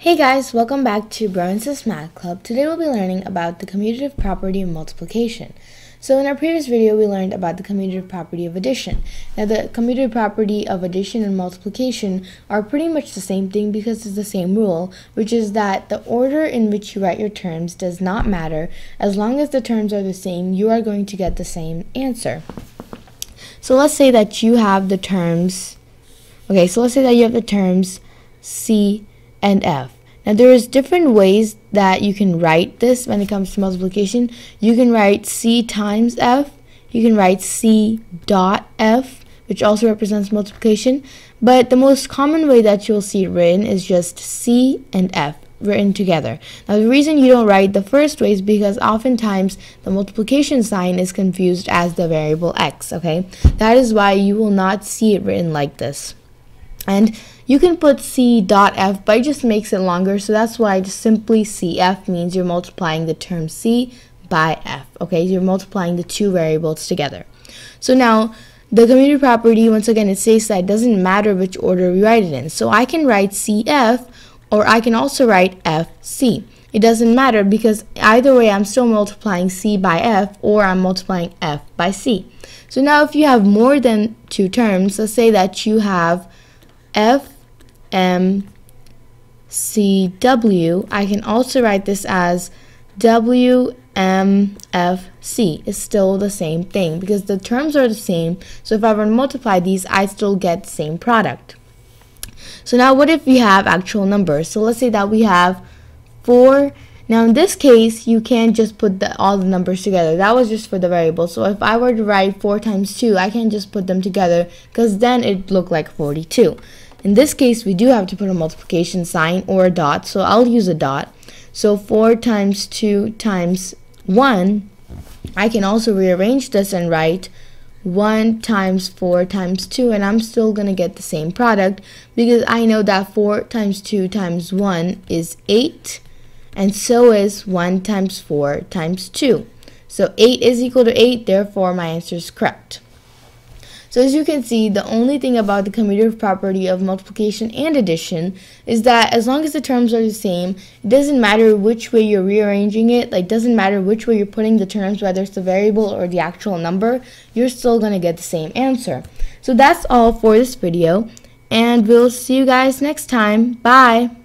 Hey guys, welcome back to Bro and Sis Math Club. Today we'll be learning about the commutative property of multiplication. So in our previous video we learned about the commutative property of addition. Now the commutative property of addition and multiplication are pretty much the same thing because it's the same rule, which is that the order in which you write your terms does not matter. As long as the terms are the same, you are going to get the same answer. So let's say that you have the terms, okay, so let's say that you have the terms C and f. Now there is different ways that you can write this when it comes to multiplication. You can write c times f. You can write c dot f, which also represents multiplication. But the most common way that you'll see it written is just c and f written together. Now the reason you don't write the first way is because oftentimes the multiplication sign is confused as the variable x, okay? That is why you will not see it written like this. And you can put c dot f, but it just makes it longer. So that's why just simply cf means you're multiplying the term c by f. Okay, you're multiplying the two variables together. So now the commutative property, once again, it says that it doesn't matter which order we write it in. So I can write cf, or I can also write fc. It doesn't matter because either way I'm still multiplying c by f or I'm multiplying f by c. So now if you have more than two terms, let's say that you have f M C W. I can also write this as W M F C. It's still the same thing because the terms are the same. So if I were to multiply these, I still get the same product. So now what if we have actual numbers? So let's say that we have 4. Now in this case, you can't just put the, all the numbers together. That was just for the variable. So if I were to write 4 times 2, I can't just put them together because then it looked like 42. In this case, we do have to put a multiplication sign or a dot, so I'll use a dot. So 4 times 2 times 1, I can also rearrange this and write 1 times 4 times 2, and I'm still going to get the same product because I know that 4 times 2 times 1 is 8, and so is 1 times 4 times 2. So 8 is equal to 8, therefore my answer is correct. So as you can see, the only thing about the commutative property of multiplication and addition is that as long as the terms are the same, it doesn't matter which way you're rearranging it, like doesn't matter which way you're putting the terms, whether it's the variable or the actual number, you're still going to get the same answer. So that's all for this video, and we'll see you guys next time. Bye!